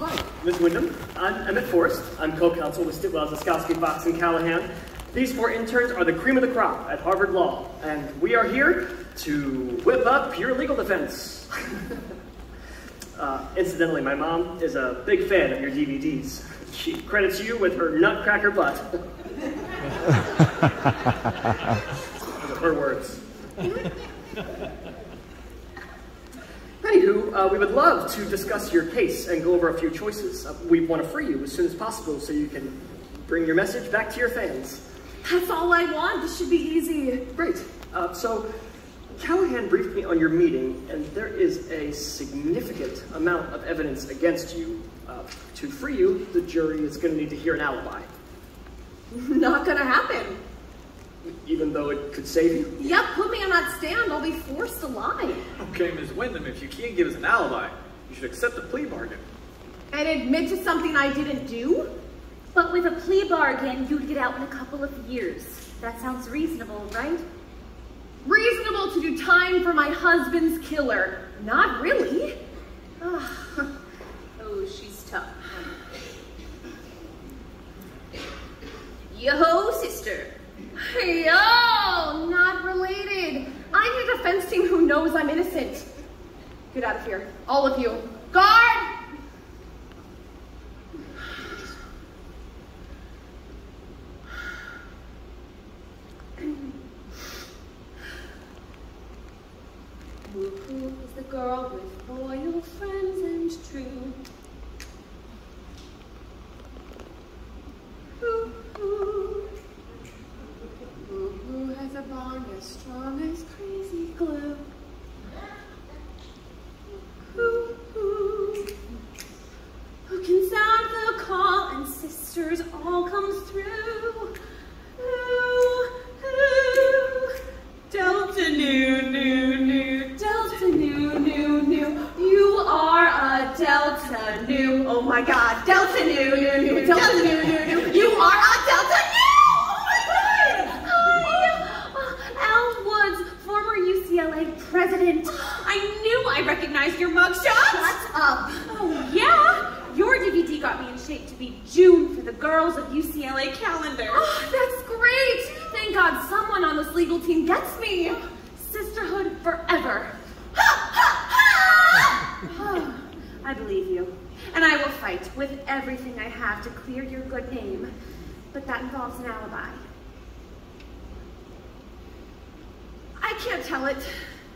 Hi, Ms. Wyndham. I'm Emmett Forrest. I'm co-counsel with Stitwell, Zaskowski, Fox, and Callahan. These four interns are the cream of the crop at Harvard Law, and we are here to whip up your legal defense. uh, incidentally, my mom is a big fan of your DVDs. She credits you with her nutcracker butt. Her words. Anywho, uh, we would love to discuss your case and go over a few choices. Uh, we want to free you as soon as possible so you can bring your message back to your fans. That's all I want. This should be easy. Great. Uh, so, Callahan briefed me on your meeting, and there is a significant amount of evidence against you. Uh, to free you, the jury is going to need to hear an alibi. Not gonna happen. Even though it could save you? Yep, put me on that stand. I'll be forced to lie. Okay, Ms. Wyndham, if you can't give us an alibi, you should accept the plea bargain. And admit to something I didn't do? But with a plea bargain, you'd get out in a couple of years. That sounds reasonable, right? Reasonable to do time for my husband's killer. Not really. Ah. oh, she's tough. Yo, sister. Yo, oh, not related. I'm a defense team who knows I'm innocent. Get out of here, all of you. Guard! Delta Nu. Oh my God, Delta Nu, Nu, Nu, Delta Nu, Nu, Nu. You are a Delta Nu. Oh my God. Hi! Uh, Elle Woods, former UCLA president. I knew I recognized your mugshot. Shut up. Oh, yeah? Your DVD got me in shape to be June for the girls of UCLA calendar. Oh, that's great. Thank God someone on this legal team gets me. Sisterhood forever. I believe you. And I with everything I have to clear your good name. But that involves an alibi. I can't tell it.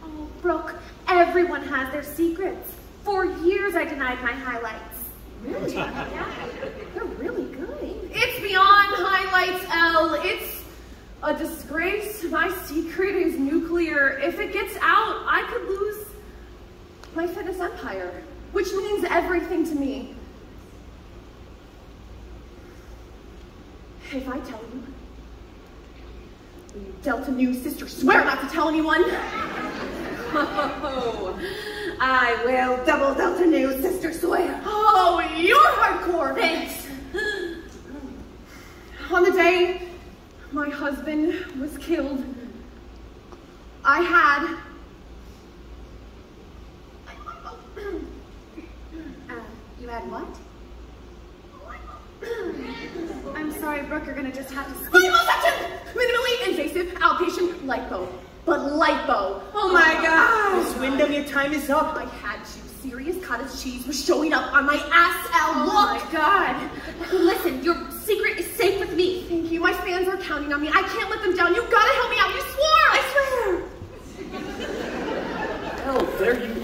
Oh, Brooke, everyone has their secrets. For years I denied my highlights. Really? Yeah, they're really good. It's beyond highlights, Elle. It's a disgrace. My secret is nuclear. If it gets out, I could lose my fitness empire, which means everything to me. If I tell you, Delta Nu sister swear not to tell anyone? Oh, I will double Delta Nu sister swear. Oh, you're hardcore. Thanks. On the day my husband was killed, I had. Uh, you had what? I'm sorry, Brooke, you're gonna just have to squeeze. Liposuction! Minimally invasive outpatient lipo. But lipo. Oh my god. Miss Wyndham, your time is up. I had to. Serious cottage cheese was showing up on my ass, Elle. Oh Look. my god. Listen, your secret is safe with me. Thank you. My fans are counting on me. I can't let them down. You gotta help me out. You swore. I swear. Oh, there you are.